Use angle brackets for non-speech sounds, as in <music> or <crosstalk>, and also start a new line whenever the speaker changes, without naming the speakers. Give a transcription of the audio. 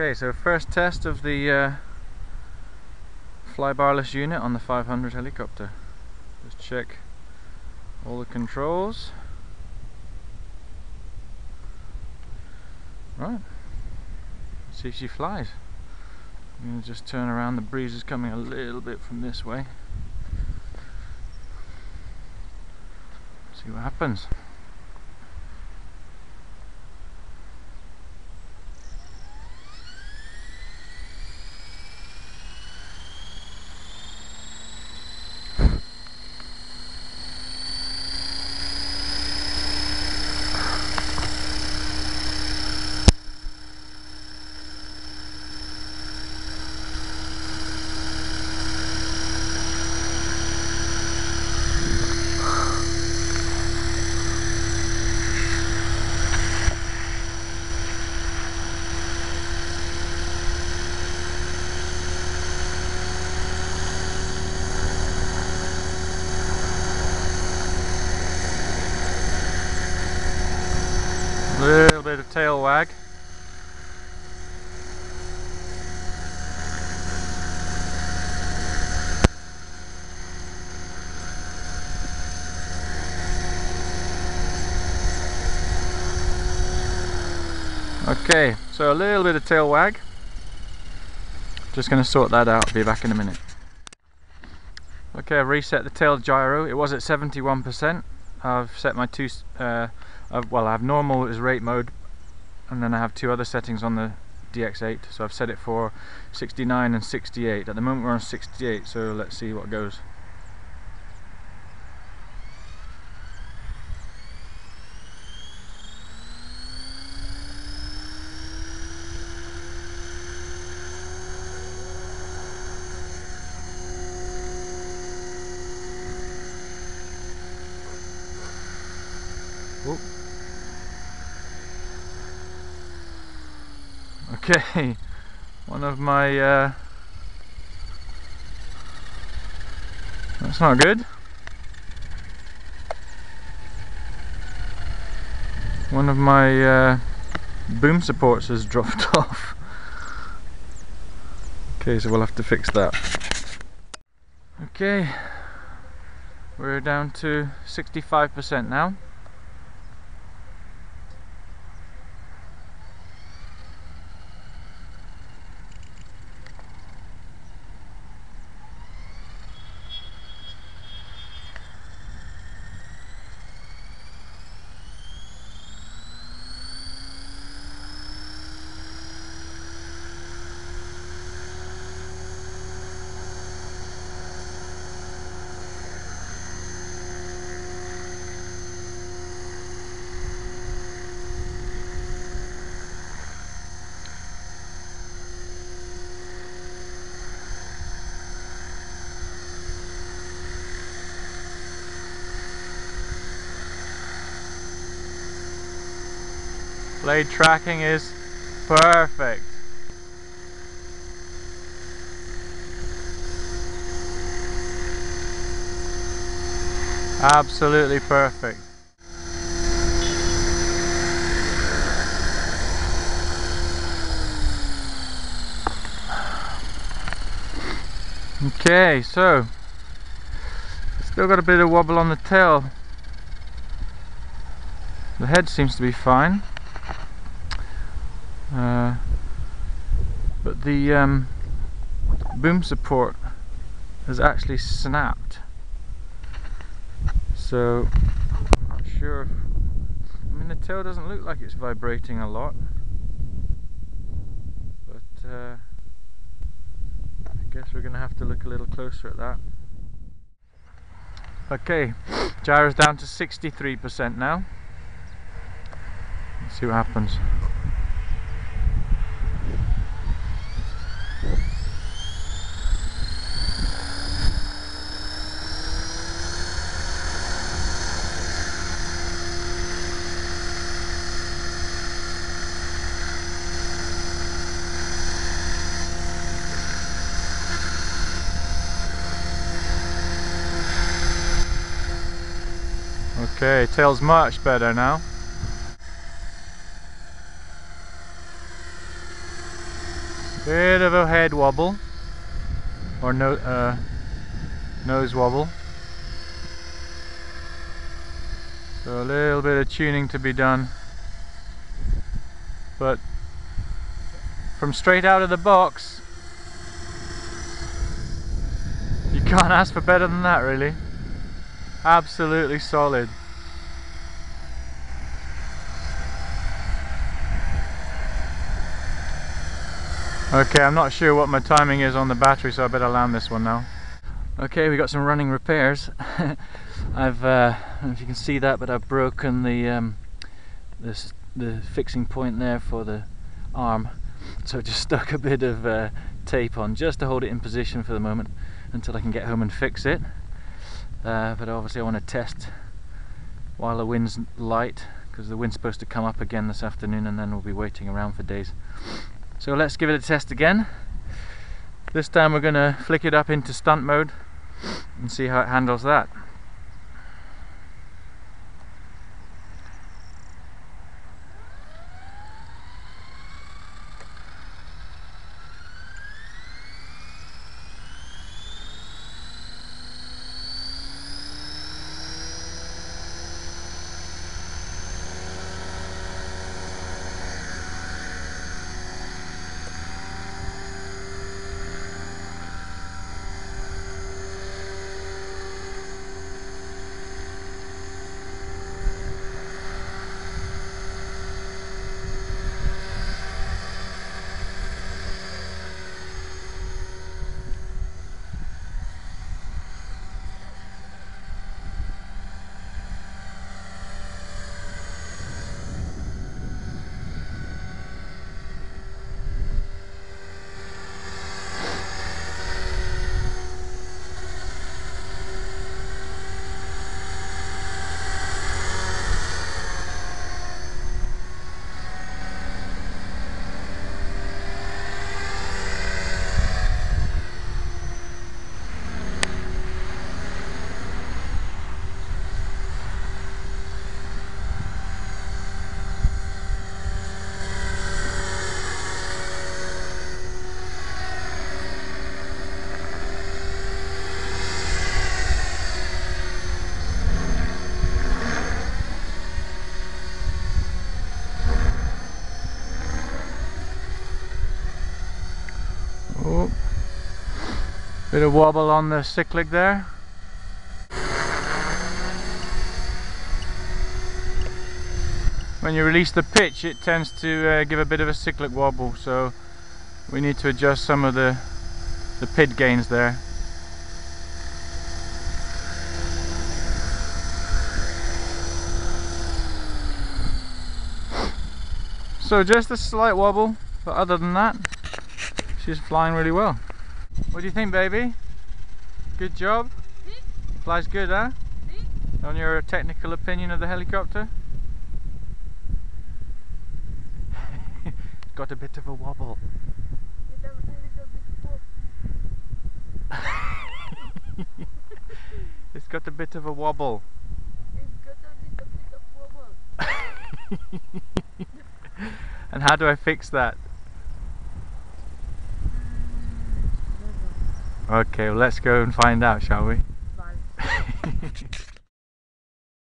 Okay, so first test of the uh, flybarless unit on the 500 helicopter. Just check all the controls. Right, see if she flies. I'm going to just turn around, the breeze is coming a little bit from this way. See what happens. Little bit of tail wag. Okay, so a little bit of tail wag. Just going to sort that out, be back in a minute. Okay, I've reset the tail gyro. It was at 71%. I've set my two uh, I've, well I have normal as rate mode and then I have two other settings on the DX8 so I've set it for 69 and 68 at the moment we're on 68 so let's see what goes Okay, one of my, uh, that's not good. One of my uh, boom supports has dropped <laughs> off. Okay, so we'll have to fix that. Okay, we're down to 65% now. Blade tracking is perfect. Absolutely perfect. Okay, so still got a bit of wobble on the tail. The head seems to be fine. Uh, but the um, boom support has actually snapped. So I'm not sure if, I mean the tail doesn't look like it's vibrating a lot. But uh, I guess we're gonna have to look a little closer at that. Okay gyro's down to 63% now. Let's see what happens Okay, tail's much better now. Bit of a head wobble or no, uh, nose wobble. So a little bit of tuning to be done. But from straight out of the box, you can't <laughs> ask for better than that really. Absolutely solid. Okay, I'm not sure what my timing is on the battery, so I better land this one now. Okay, we got some running repairs. <laughs> I've, uh, I don't know if you can see that, but I've broken the, um, this, the fixing point there for the arm. So I just <laughs> stuck a bit of uh, tape on just to hold it in position for the moment until I can get home and fix it. Uh, but obviously I want to test while the wind's light because the wind's supposed to come up again this afternoon and then we'll be waiting around for days. So let's give it a test again. This time we're going to flick it up into stunt mode and see how it handles that. Oh, bit of wobble on the cyclic there. When you release the pitch it tends to uh, give a bit of a cyclic wobble so we need to adjust some of the, the PID gains there. So just a slight wobble, but other than that, she's flying really well. What do you think, baby? Good job? Flies good, huh? On your technical opinion of the helicopter? <laughs> <laughs> It's got a bit of a wobble. it's got a bit of a wobble. and how do I fix that? Okay, well, let's go and find out, shall we? Bye. <laughs>